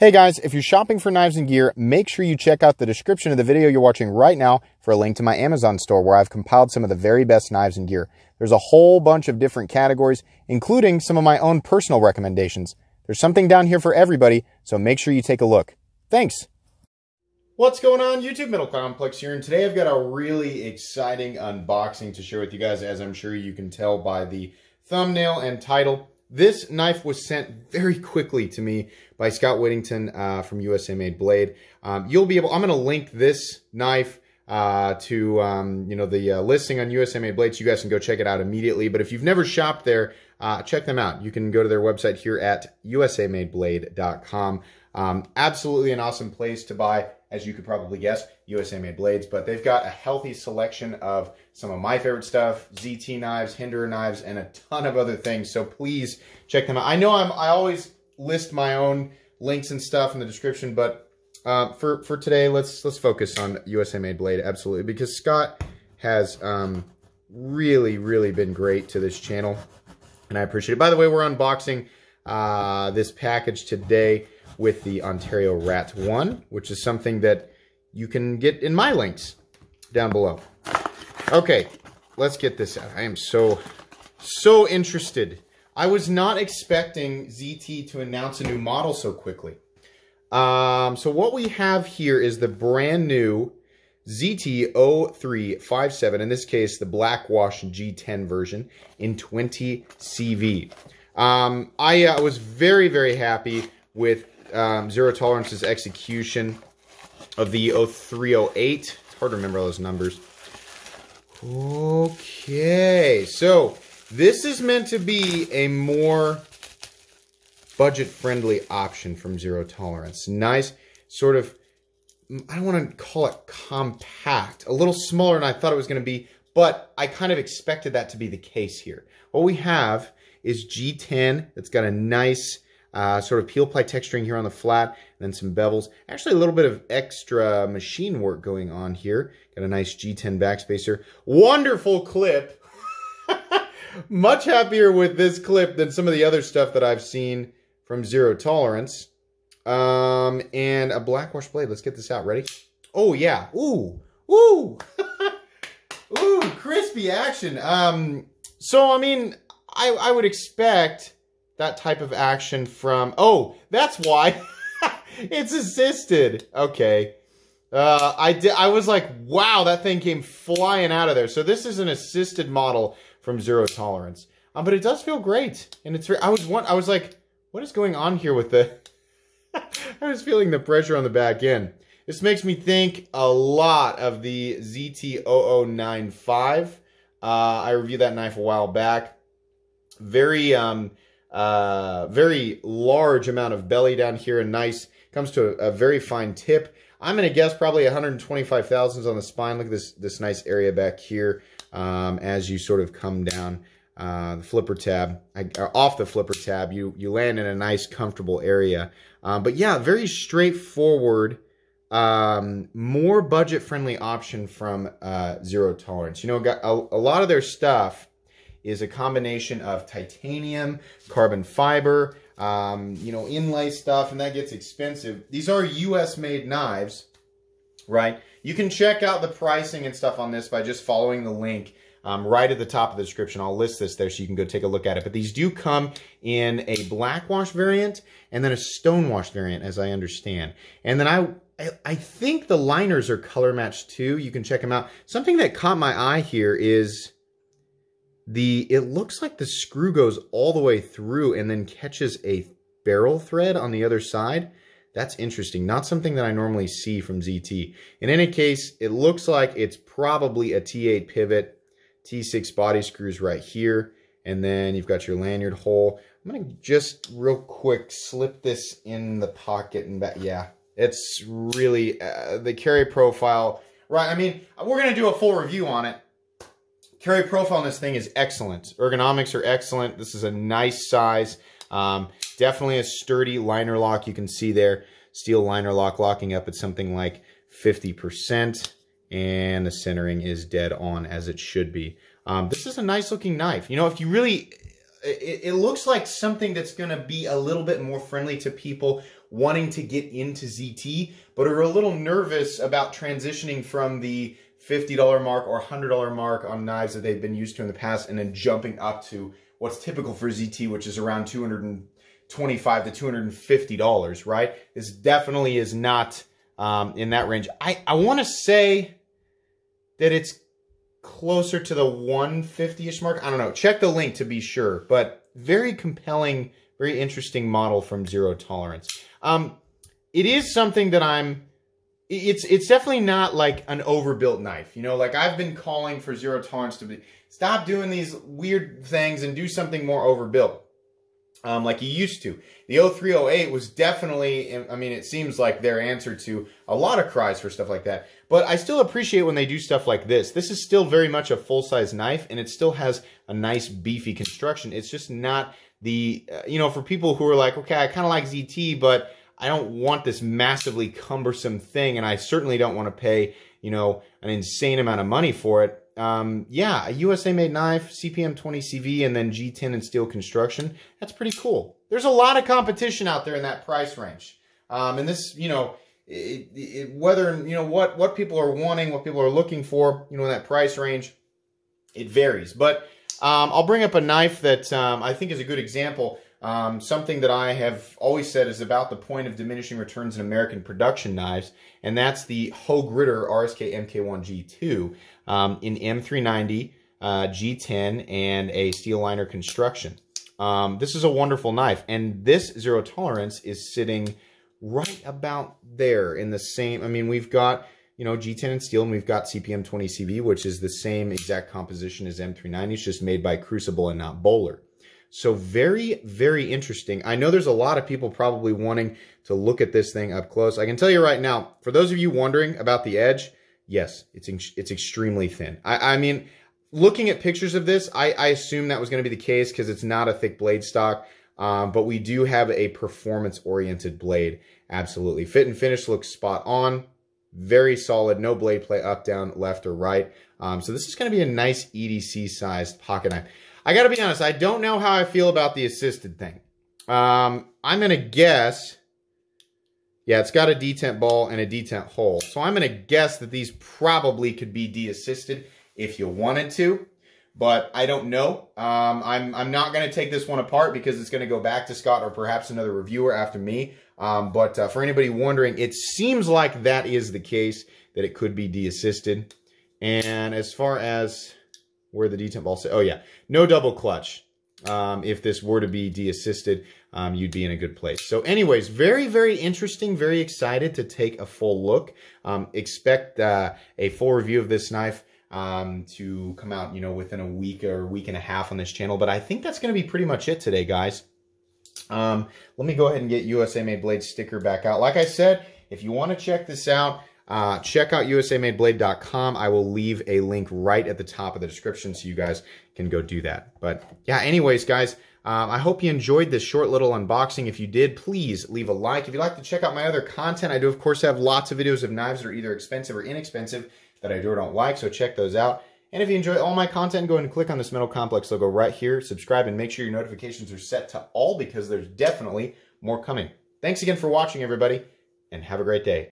Hey guys, if you're shopping for knives and gear, make sure you check out the description of the video you're watching right now for a link to my Amazon store where I've compiled some of the very best knives and gear. There's a whole bunch of different categories, including some of my own personal recommendations. There's something down here for everybody, so make sure you take a look. Thanks! What's going on YouTube Metal Complex here and today I've got a really exciting unboxing to share with you guys as I'm sure you can tell by the thumbnail and title. This knife was sent very quickly to me by Scott Whittington uh, from USA Made Blade. Um, you'll be able, I'm going to link this knife uh, to, um, you know, the uh, listing on USA Made Blade so you guys can go check it out immediately. But if you've never shopped there, uh, check them out. You can go to their website here at usamadeblade.com. Um, absolutely an awesome place to buy, as you could probably guess, USA Made Blades. But they've got a healthy selection of some of my favorite stuff, ZT knives, Hinderer knives, and a ton of other things. So please check them out. I know I'm, I always list my own links and stuff in the description, but uh, for, for today, let's, let's focus on USA Made Blade, absolutely, because Scott has um, really, really been great to this channel, and I appreciate it. By the way, we're unboxing uh, this package today with the Ontario Rat 1, which is something that you can get in my links down below. Okay, let's get this out. I am so, so interested. I was not expecting ZT to announce a new model so quickly. Um, so what we have here is the brand new ZT0357, in this case, the Blackwash G10 version in 20 CV. Um, I uh, was very, very happy with um, Zero Tolerance's execution of the 0308. It's hard to remember all those numbers. Okay, so this is meant to be a more budget-friendly option from Zero Tolerance. Nice, sort of, I don't want to call it compact, a little smaller than I thought it was going to be, but I kind of expected that to be the case here. What we have is G10 that's got a nice uh, sort of peel ply texturing here on the flat, then some bevels. Actually, a little bit of extra machine work going on here. Got a nice G10 backspacer. Wonderful clip. Much happier with this clip than some of the other stuff that I've seen from Zero Tolerance. Um, and a blackwash blade. Let's get this out. Ready? Oh, yeah. Ooh. Ooh. Ooh, crispy action. Um, so, I mean, I, I would expect that type of action from... Oh, that's why. it's assisted. Okay. Uh, I, did, I was like, wow, that thing came flying out of there. So this is an assisted model from Zero Tolerance. Um, but it does feel great. And it's I was one, I was like, what is going on here with the... I was feeling the pressure on the back end. This makes me think a lot of the ZT0095. Uh, I reviewed that knife a while back. Very um, uh, very large amount of belly down here and nice. Comes to a, a very fine tip. I'm going to guess probably 125 thousandths on the spine. Look at this, this nice area back here um, as you sort of come down uh, the flipper tab, I, off the flipper tab, you, you land in a nice, comfortable area. Um, but yeah, very straightforward, um, more budget-friendly option from uh, Zero Tolerance. You know, got a, a lot of their stuff is a combination of titanium, carbon fiber, um, you know, inlay stuff, and that gets expensive. These are U.S. made knives, right? You can check out the pricing and stuff on this by just following the link um, right at the top of the description. I'll list this there so you can go take a look at it. But these do come in a blackwash variant and then a stonewash variant, as I understand. And then I, I think the liners are color matched too. You can check them out. Something that caught my eye here is the it looks like the screw goes all the way through and then catches a barrel thread on the other side. That's interesting. Not something that I normally see from ZT. In any case, it looks like it's probably a T8 pivot, T6 body screws right here, and then you've got your lanyard hole. I'm to just real quick slip this in the pocket and back. Yeah, it's really, uh, the carry profile, right? I mean, we're to do a full review on it carry profile on this thing is excellent. Ergonomics are excellent. This is a nice size. Um, definitely a sturdy liner lock. You can see there, steel liner lock locking up at something like 50%. And the centering is dead on as it should be. Um, this is a nice looking knife. You know, if you really, it, it looks like something that's going to be a little bit more friendly to people wanting to get into ZT, but are a little nervous about transitioning from the $50 mark or $100 mark on knives that they've been used to in the past and then jumping up to what's typical for ZT, which is around 225 to $250, right? This definitely is not um, in that range. I, I want to say that it's closer to the 150-ish mark. I don't know. Check the link to be sure, but very compelling, very interesting model from Zero Tolerance. Um, it is something that I'm it's it's definitely not like an overbuilt knife. You know, like I've been calling for zero tolerance to be stop doing these weird things and do something more overbuilt. Um, like you used to. The 0308 was definitely, I mean, it seems like their answer to a lot of cries for stuff like that. But I still appreciate when they do stuff like this. This is still very much a full-size knife, and it still has a nice, beefy construction. It's just not the, uh, you know, for people who are like, okay, I kind of like ZT, but I don't want this massively cumbersome thing, and I certainly don't want to pay, you know, an insane amount of money for it. Um, yeah, a USA made knife, CPM 20 CV, and then G10 and steel construction. That's pretty cool. There's a lot of competition out there in that price range. Um, and this, you know, it, it, whether, you know, what, what people are wanting, what people are looking for, you know, in that price range, it varies. But um, I'll bring up a knife that um, I think is a good example. Um, something that I have always said is about the point of diminishing returns in American production knives, and that's the Hogue Ritter RSK MK1G2 um, in M390, uh, G10, and a steel liner construction. Um, this is a wonderful knife, and this zero tolerance is sitting right about there in the same. I mean, we've got you know G10 and steel, and we've got CPM 20 CV, which is the same exact composition as M390. It's just made by Crucible and not Böhler. So very, very interesting. I know there's a lot of people probably wanting to look at this thing up close. I can tell you right now, for those of you wondering about the edge, yes, it's it's extremely thin. I, I mean, looking at pictures of this, I, I assume that was going to be the case because it's not a thick blade stock. Um, but we do have a performance-oriented blade. Absolutely. Fit and finish looks spot on. Very solid. No blade play up, down, left, or right. Um, so this is going to be a nice EDC-sized pocket knife. I got to be honest, I don't know how I feel about the assisted thing. Um, I'm going to guess, yeah, it's got a detent ball and a detent hole. So I'm going to guess that these probably could be de-assisted if you wanted to, but I don't know. Um, I'm, I'm not going to take this one apart because it's going to go back to Scott or perhaps another reviewer after me. Um, but uh, for anybody wondering, it seems like that is the case, that it could be de-assisted. And as far as where the detent ball say, oh yeah, no double clutch. Um, if this were to be de-assisted, um, you'd be in a good place. So anyways, very, very interesting, very excited to take a full look. Um, expect uh, a full review of this knife um, to come out, you know, within a week or week and a half on this channel. But I think that's going to be pretty much it today, guys. Um, let me go ahead and get USA Made Blade sticker back out. Like I said, if you want to check this out, uh, check out usamadeblade.com. I will leave a link right at the top of the description so you guys can go do that. But yeah, anyways, guys, um, I hope you enjoyed this short little unboxing. If you did, please leave a like. If you'd like to check out my other content, I do, of course, have lots of videos of knives that are either expensive or inexpensive that I do or don't like, so check those out. And if you enjoy all my content, go ahead and click on this Metal Complex logo right here, subscribe, and make sure your notifications are set to all because there's definitely more coming. Thanks again for watching, everybody, and have a great day.